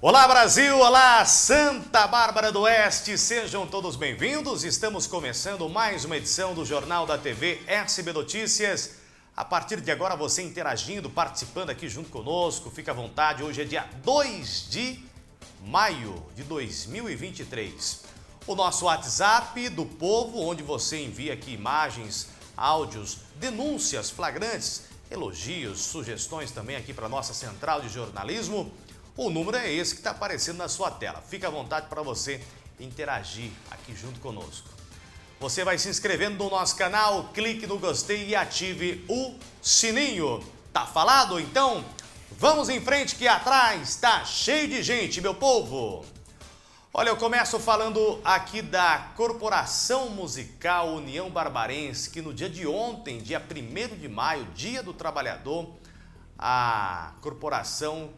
Olá Brasil, olá Santa Bárbara do Oeste, sejam todos bem-vindos. Estamos começando mais uma edição do Jornal da TV SB Notícias. A partir de agora você interagindo, participando aqui junto conosco, fica à vontade. Hoje é dia 2 de maio de 2023. O nosso WhatsApp do povo, onde você envia aqui imagens, áudios, denúncias flagrantes, elogios, sugestões também aqui para nossa central de jornalismo o número é esse que está aparecendo na sua tela. Fica à vontade para você interagir aqui junto conosco. Você vai se inscrevendo no nosso canal, clique no gostei e ative o sininho. Tá falado? Então, vamos em frente que atrás está cheio de gente, meu povo. Olha, eu começo falando aqui da Corporação Musical União Barbarense, que no dia de ontem, dia 1 de maio, Dia do Trabalhador, a corporação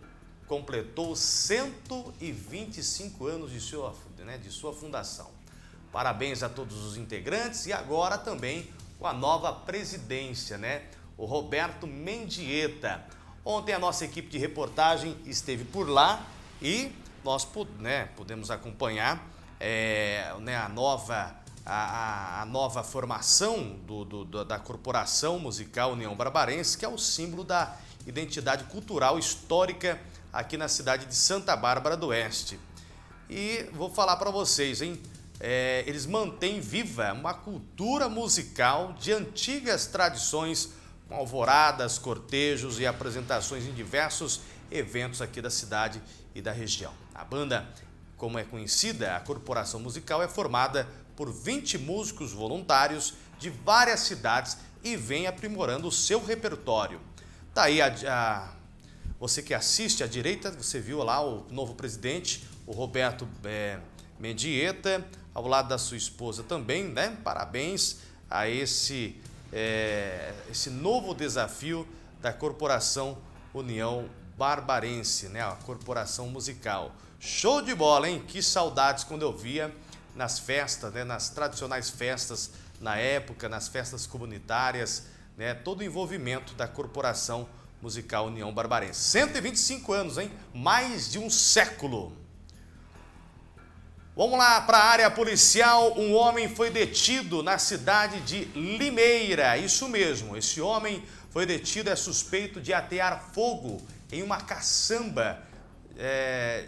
completou 125 anos de sua, né, de sua fundação. Parabéns a todos os integrantes e agora também com a nova presidência, né? O Roberto Mendieta. Ontem a nossa equipe de reportagem esteve por lá e nós né, pudemos acompanhar é, né, a, nova, a, a, nova formação do, do, da Corporação Musical União Barbarense, que é o símbolo da identidade cultural histórica aqui na cidade de Santa Bárbara do Oeste. E vou falar para vocês, hein? É, eles mantêm viva uma cultura musical de antigas tradições, com alvoradas, cortejos e apresentações em diversos eventos aqui da cidade e da região. A banda, como é conhecida, a corporação musical é formada por 20 músicos voluntários de várias cidades e vem aprimorando o seu repertório. Tá a, a você que assiste à direita, você viu lá o novo presidente, o Roberto é, Mendieta, ao lado da sua esposa também, né? Parabéns a esse, é, esse novo desafio da Corporação União Barbarense, né? A corporação musical. Show de bola, hein? Que saudades quando eu via nas festas, né? nas tradicionais festas na época, nas festas comunitárias, né? Todo o envolvimento da corporação musical União Barbarense. 125 anos, hein? Mais de um século. Vamos lá para a área policial. Um homem foi detido na cidade de Limeira. Isso mesmo, esse homem foi detido, é suspeito de atear fogo em uma caçamba. É,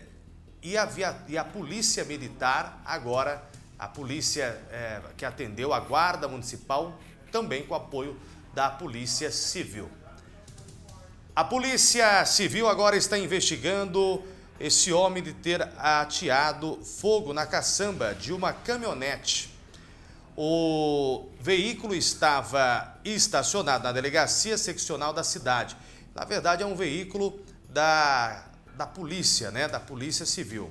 e, a, e, a, polícia militar, agora, a polícia é, que atendeu a guarda municipal, também com apoio da polícia civil. A Polícia Civil agora está investigando esse homem de ter ateado fogo na caçamba de uma caminhonete. O veículo estava estacionado na delegacia seccional da cidade. Na verdade, é um veículo da, da polícia, né? Da Polícia Civil.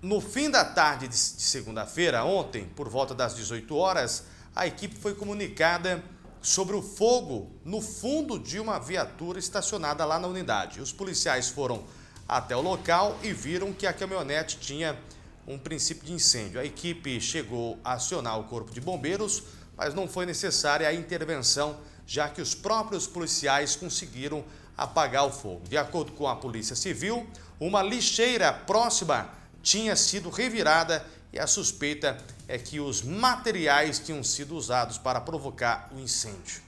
No fim da tarde de segunda-feira, ontem, por volta das 18 horas, a equipe foi comunicada sobre o fogo no fundo de uma viatura estacionada lá na unidade. Os policiais foram até o local e viram que a caminhonete tinha um princípio de incêndio. A equipe chegou a acionar o corpo de bombeiros, mas não foi necessária a intervenção, já que os próprios policiais conseguiram apagar o fogo. De acordo com a Polícia Civil, uma lixeira próxima tinha sido revirada e a suspeita é que os materiais tinham sido usados para provocar o incêndio.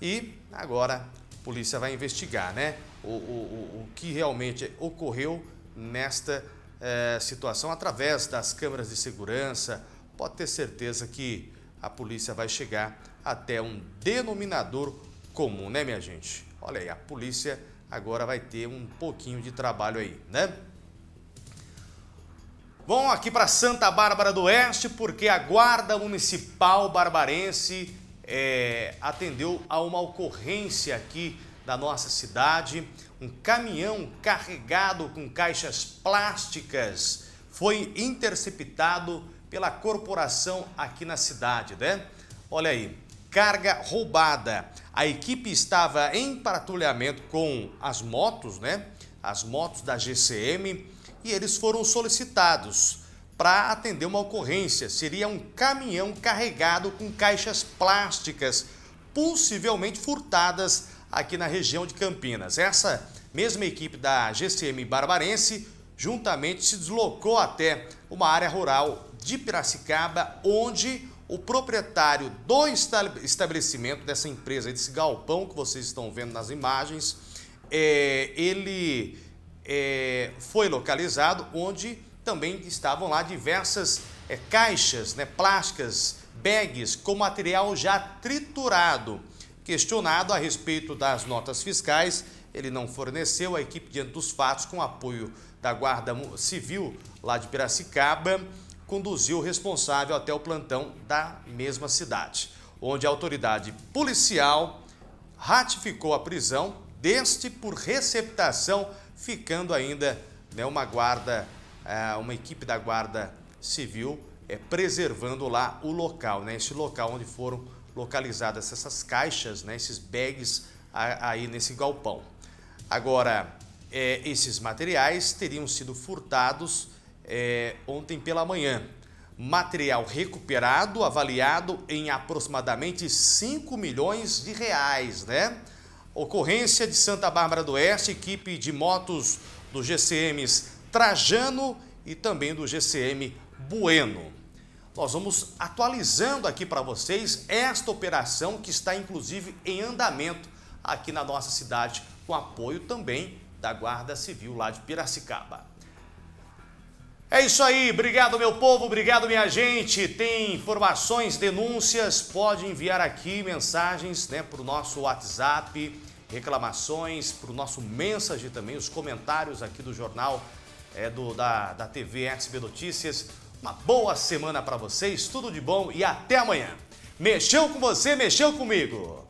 E agora a polícia vai investigar né, o, o, o que realmente ocorreu nesta eh, situação através das câmeras de segurança. Pode ter certeza que a polícia vai chegar até um denominador comum, né, minha gente? Olha aí, a polícia agora vai ter um pouquinho de trabalho aí, né? Vão aqui para Santa Bárbara do Oeste porque a Guarda Municipal Barbarense é, atendeu a uma ocorrência aqui da nossa cidade. Um caminhão carregado com caixas plásticas foi interceptado pela corporação aqui na cidade, né? Olha aí, carga roubada. A equipe estava em patrulhamento com as motos, né? As motos da GCM e eles foram solicitados para atender uma ocorrência. Seria um caminhão carregado com caixas plásticas, possivelmente furtadas aqui na região de Campinas. Essa mesma equipe da GCM Barbarense, juntamente se deslocou até uma área rural de Piracicaba, onde o proprietário do estabelecimento dessa empresa, desse galpão que vocês estão vendo nas imagens, é, ele é, foi localizado onde também estavam lá diversas é, caixas né, plásticas, bags com material já triturado. Questionado a respeito das notas fiscais, ele não forneceu a equipe diante dos fatos com apoio da Guarda Civil lá de Piracicaba conduziu o responsável até o plantão da mesma cidade, onde a autoridade policial ratificou a prisão deste por receptação, ficando ainda né, uma guarda, é, uma equipe da Guarda Civil é, preservando lá o local, né, esse local onde foram localizadas essas caixas, né, esses bags aí nesse galpão. Agora, é, esses materiais teriam sido furtados é, ontem pela manhã. Material recuperado, avaliado em aproximadamente 5 milhões de reais, né? Ocorrência de Santa Bárbara do Oeste, equipe de motos do GCMs Trajano e também do GCM Bueno. Nós vamos atualizando aqui para vocês esta operação que está inclusive em andamento aqui na nossa cidade, com apoio também da Guarda Civil lá de Piracicaba. É isso aí, obrigado meu povo, obrigado minha gente. Tem informações, denúncias, pode enviar aqui mensagens né, para o nosso WhatsApp, reclamações, para o nosso mensagem também, os comentários aqui do jornal é, do, da, da TV SB Notícias. Uma boa semana para vocês, tudo de bom e até amanhã. Mexeu com você, mexeu comigo.